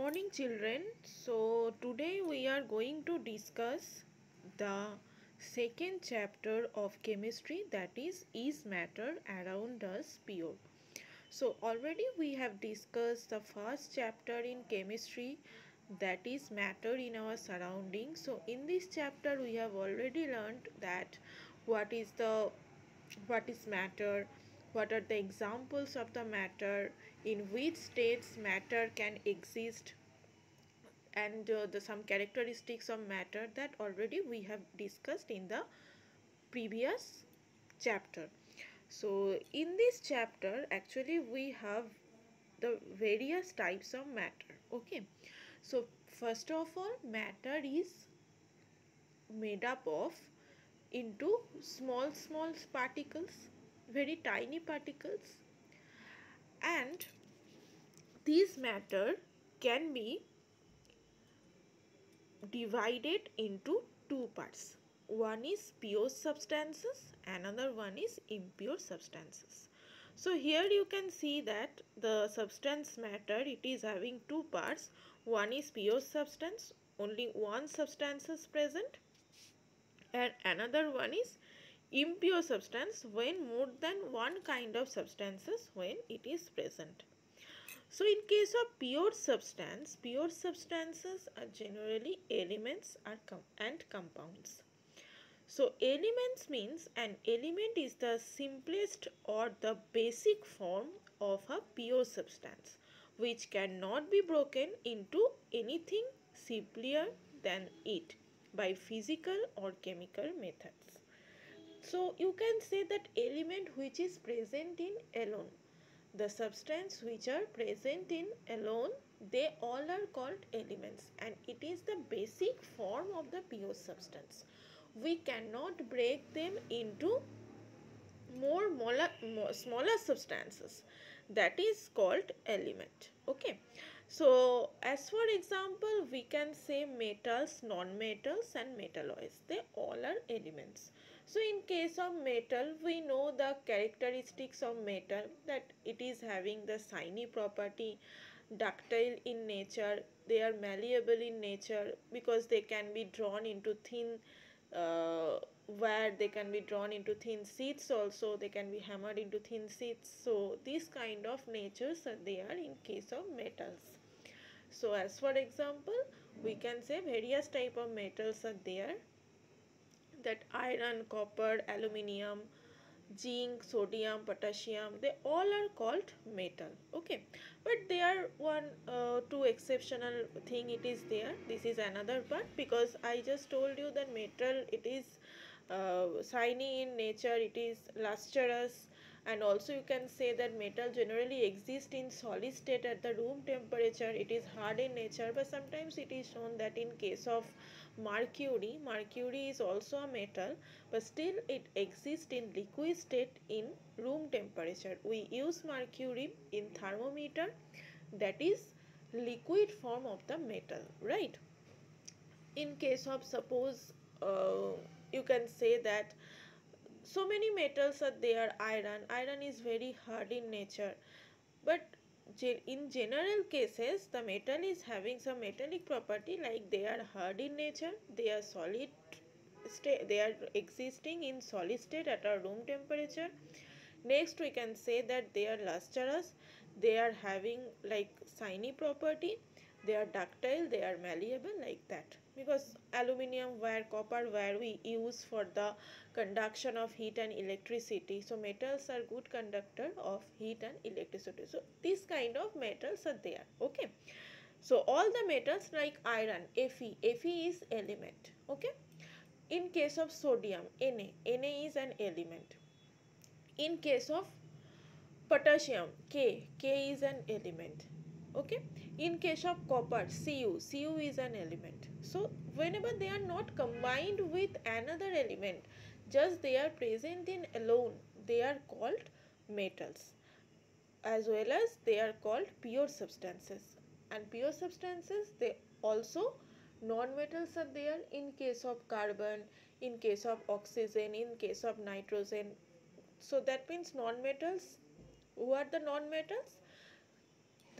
morning children. So today we are going to discuss the second chapter of chemistry that is is matter around us pure so already we have discussed the first chapter in chemistry that is matter in our surroundings so in this chapter we have already learned that what is the what is matter what are the examples of the matter? In which states matter can exist? And uh, the some characteristics of matter that already we have discussed in the previous chapter. So in this chapter actually we have the various types of matter okay? So first of all matter is made up of into small small particles very tiny particles. And these matter can be divided into two parts. One is pure substances another one is impure substances. So here you can see that the substance matter it is having two parts. One is pure substance only one substance is present. And another one is impure substance when more than one kind of substances when it is present. So in case of pure substance, pure substances are generally elements com and compounds. So elements means an element is the simplest or the basic form of a pure substance which cannot be broken into anything simpler than it by physical or chemical methods. So you can say that element which is present in alone. The substance which are present in alone they all are called elements and it is the basic form of the pure substance. We cannot break them into more, more smaller substances that is called element okay so as for example we can say metals non-metals and metalloids they all are elements so in case of metal, we know the characteristics of metal that it is having the shiny property, ductile in nature, they are malleable in nature because they can be drawn into thin uh, where they can be drawn into thin sheets also they can be hammered into thin sheets. So these kind of natures are there in case of metals. So as for example we can say various type of metals are there that iron, copper, aluminium, zinc, sodium, potassium, they all are called metal. Okay, but there are one uh, two exceptional thing it is there. This is another part because I just told you that metal it is uh, shiny in nature, it is lustrous and also you can say that metal generally exists in solid state at the room temperature. It is hard in nature but sometimes it is shown that in case of mercury mercury is also a metal but still it exists in liquid state in room temperature. We use mercury in thermometer that is liquid form of the metal right? In case of suppose uh, you can say that so many metals are there iron. Iron is very hard in nature. But in general cases the metal is having some metallic property like they are hard in nature they are solid state they are existing in solid state at a room temperature. Next we can say that they are lustrous they are having like shiny property they are ductile they are malleable like that because aluminium wire copper wire we use for the conduction of heat and electricity. So metals are good conductor of heat and electricity. So this kind of metals are there. Okay? So all the metals like iron fe fe is element. Okay? In case of sodium na na is an element. In case of potassium k k is an element. Okay in case of copper cu cu is an element. So whenever they are not combined with another element just they are present in alone they are called metals as well as they are called pure substances. And pure substances they also non-metals are there in case of carbon in case of oxygen in case of nitrogen. So that means non-metals who are the non-metals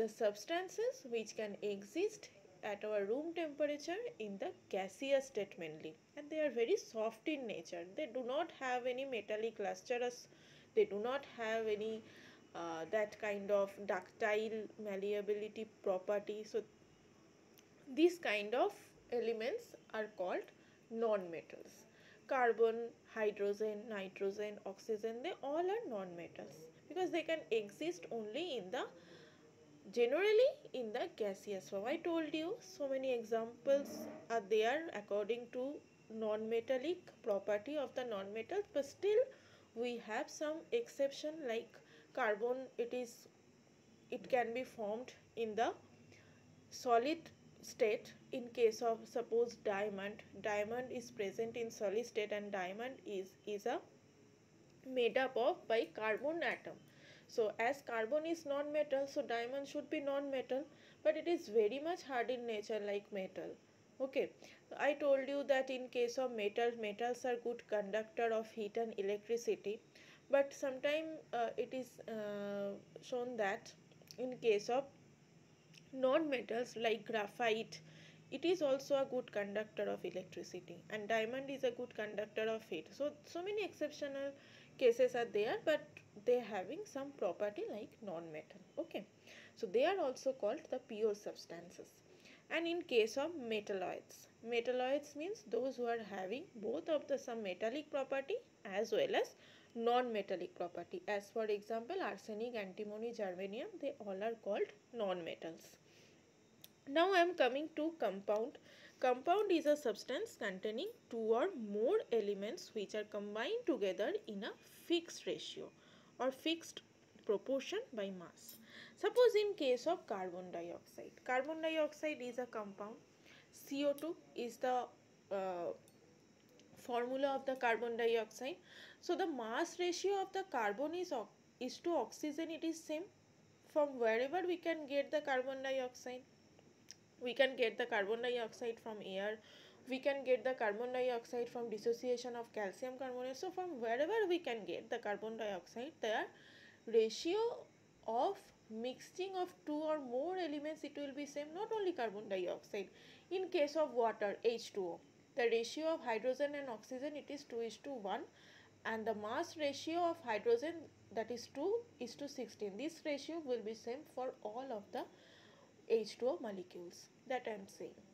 the substances which can exist at our room temperature in the gaseous state mainly. And they are very soft in nature. They do not have any metallic lustrous. They do not have any uh, that kind of ductile malleability property. So these kind of elements are called non-metals. Carbon hydrogen nitrogen oxygen they all are non-metals. Because they can exist only in the generally in the gaseous form i told you so many examples are there according to non-metallic property of the non-metals but still we have some exception like carbon it is it can be formed in the solid state in case of suppose diamond. Diamond is present in solid state and diamond is is a made up of by carbon atom so as carbon is non-metal, so diamond should be non-metal, but it is very much hard in nature like metal. Okay, I told you that in case of metal, metals are good conductor of heat and electricity, but sometimes uh, it is uh, shown that in case of non-metals like graphite, it is also a good conductor of electricity and diamond is a good conductor of heat. So, so many exceptional cases are there but they having some property like non-metal okay? So they are also called the pure substances. And in case of metalloids metalloids means those who are having both of the some metallic property as well as non-metallic property. As for example arsenic antimony germanium they all are called non-metals. Now i am coming to compound. Compound is a substance containing two or more elements which are combined together in a fixed ratio or fixed proportion by mass. Suppose in case of carbon dioxide, carbon dioxide is a compound, CO2 is the uh, formula of the carbon dioxide. So the mass ratio of the carbon is, is to oxygen it is same from wherever we can get the carbon dioxide we can get the carbon dioxide from air we can get the carbon dioxide from dissociation of calcium carbonate. So from wherever we can get the carbon dioxide the ratio of mixing of two or more elements it will be same not only carbon dioxide. In case of water H2O the ratio of hydrogen and oxygen it is 2 is to 1 and the mass ratio of hydrogen that is 2 is to 16 this ratio will be same for all of the H2O molecules that I am saying.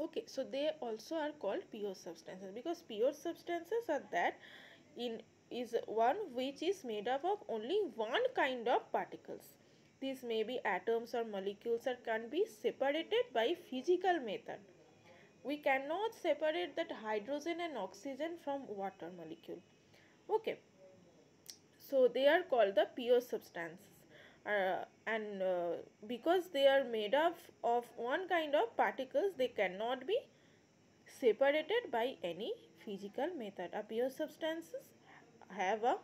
Okay, so they also are called pure substances because pure substances are that in is one which is made up of only one kind of particles. These may be atoms or molecules or can be separated by physical method. We cannot separate that hydrogen and oxygen from water molecule. Okay. So they are called the pure substances uh, and uh, because they are made up of one kind of particles they cannot be separated by any physical method. A pure substances have a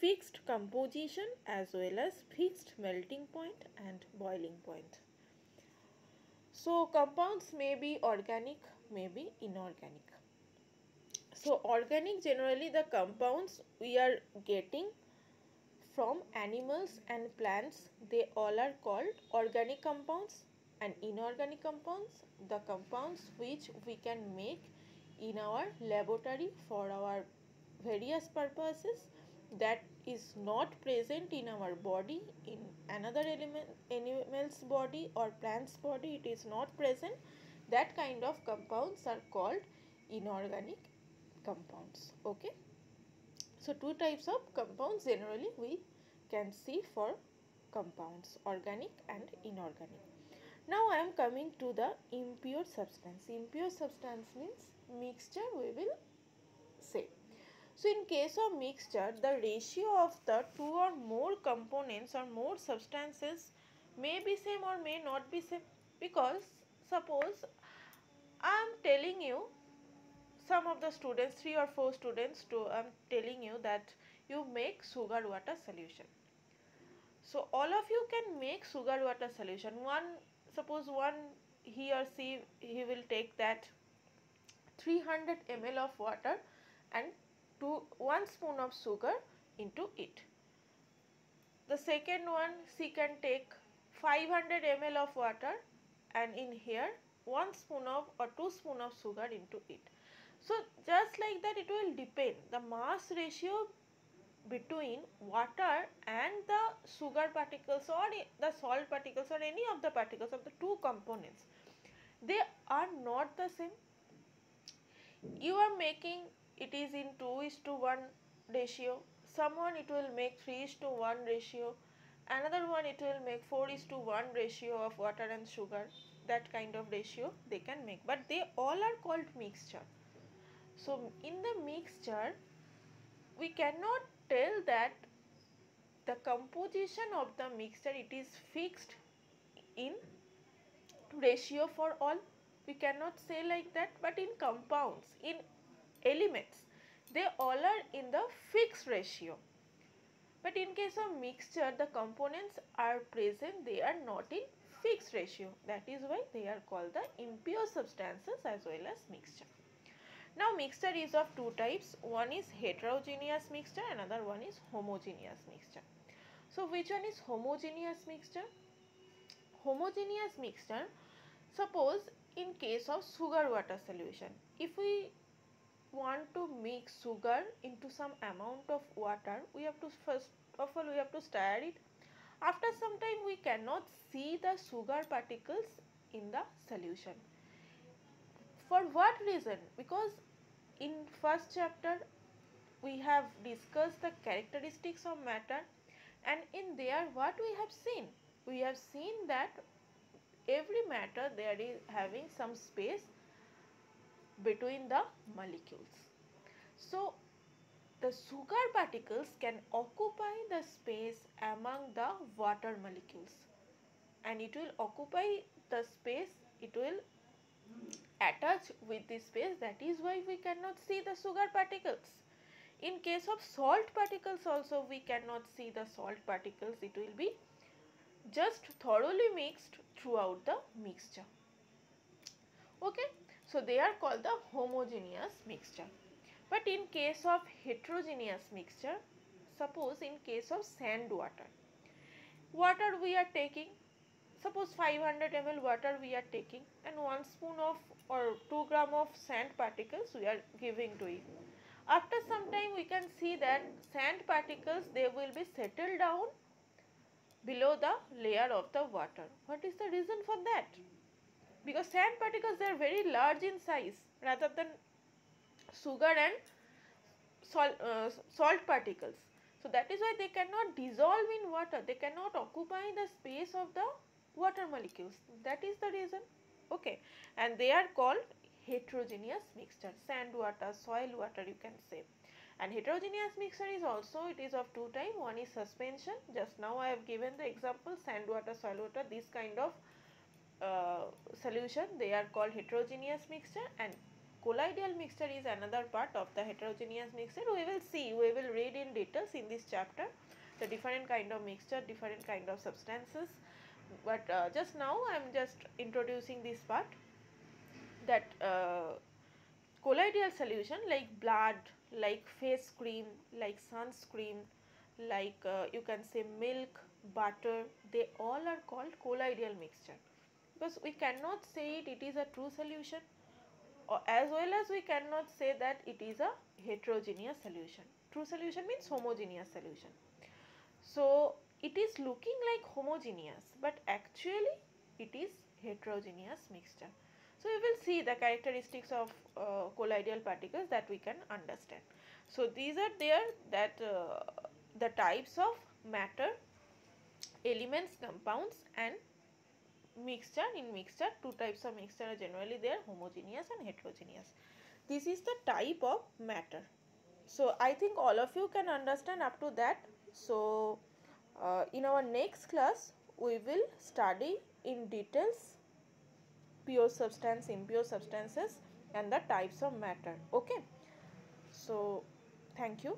fixed composition as well as fixed melting point and boiling point. So compounds may be organic may be inorganic. So organic generally the compounds we are getting from animals and plants they all are called organic compounds and inorganic compounds the compounds which we can make in our laboratory for our various purposes that is not present in our body in another element animal's body or plant's body it is not present. That kind of compounds are called inorganic compounds okay so two types of compounds generally we can see for compounds organic and inorganic. Now I am coming to the impure substance. Impure substance means mixture we will say. So in case of mixture the ratio of the two or more components or more substances may be same or may not be same because suppose I am telling you some of the students, three or four students, to I am telling you that you make sugar water solution. So all of you can make sugar water solution. One, suppose one he or she, he will take that 300 ml of water and two, one spoon of sugar into it. The second one, she can take 500 ml of water and in here 1 spoon of or 2 spoon of sugar into it. So, just like that it will depend. The mass ratio between water and the sugar particles or the salt particles or any of the particles of the two components they are not the same. You are making it is in 2 is to 1 ratio. Someone it will make 3 is to 1 ratio. Another one it will make 4 is to 1 ratio of water and sugar. That kind of ratio they can make. But they all are called mixture so in the mixture we cannot tell that the composition of the mixture it is fixed in ratio for all. We cannot say like that but in compounds in elements they all are in the fixed ratio. But in case of mixture the components are present they are not in fixed ratio. That is why they are called the impure substances as well as mixture now mixture is of two types. One is heterogeneous mixture another one is homogeneous mixture. So which one is homogeneous mixture? Homogeneous mixture suppose in case of sugar water solution if we want to mix sugar into some amount of water we have to first of all we have to stir it. After some time we cannot see the sugar particles in the solution for what reason? Because in first chapter we have discussed the characteristics of matter and in there what we have seen? We have seen that every matter there is having some space between the molecules. So, the sugar particles can occupy the space among the water molecules. And it will occupy the space, it will attach with the space that is why we cannot see the sugar particles. In case of salt particles also we cannot see the salt particles, it will be just thoroughly mixed throughout the mixture. Okay, so they are called the homogeneous mixture. But in case of heterogeneous mixture, suppose in case of sand water, water we are taking, suppose 500 ml water we are taking and 1 spoon of or 2 gram of sand particles we are giving to it. After some time we can see that sand particles they will be settled down below the layer of the water. What is the reason for that? Because sand particles they are very large in size rather than sugar and salt, uh, salt particles. So that is why they cannot dissolve in water, they cannot occupy the space of the water molecules. That is the reason. Okay. And they are called heterogeneous mixture, sand water, soil water you can say. And heterogeneous mixture is also it is of two type. One is suspension. Just now I have given the example sand water soil water this kind of uh, solution. They are called heterogeneous mixture. And colloidal mixture is another part of the heterogeneous mixture. We will see we will read in details in this chapter the different kind of mixture different kind of substances but uh, just now I am just introducing this part that uh, colloidal solution like blood like face cream, like sunscreen, like uh, you can say milk, butter, they all are called colloidal mixture because we cannot say it, it is a true solution or as well as we cannot say that it is a heterogeneous solution. True solution means homogeneous solution. So, it is looking like homogeneous but actually it is heterogeneous mixture. So, we will see the characteristics of uh, colloidal particles that we can understand. So, these are there that uh, the types of matter, elements, compounds and mixture. In mixture, two types of mixture are generally there homogeneous and heterogeneous. This is the type of matter. So, I think all of you can understand up to that. So, uh, in our next class, we will study in details pure substance, impure substances and the types of matter. Okay. So, thank you.